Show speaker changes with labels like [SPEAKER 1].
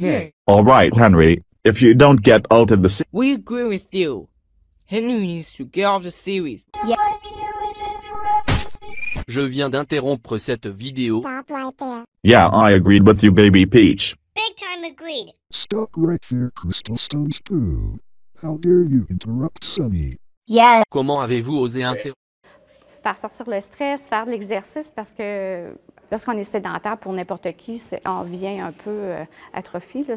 [SPEAKER 1] Hey.
[SPEAKER 2] Alright, Henry, if you don't get out of the se-
[SPEAKER 3] We agree with you. Henry needs to get off the series.
[SPEAKER 4] Je viens d'interrompre cette vidéo.
[SPEAKER 5] Stop right there.
[SPEAKER 2] Yeah, I agreed with you, baby Peach.
[SPEAKER 5] Big time agreed.
[SPEAKER 1] Stop right there, Crystal Stone Stew. How dare you interrupt Sunny?
[SPEAKER 5] Yeah.
[SPEAKER 4] Comment avez-vous osé interrompre
[SPEAKER 6] faire sortir le stress, faire de l'exercice parce que lorsqu'on est sédentaire pour n'importe qui, on vient un peu euh, atrophie. là.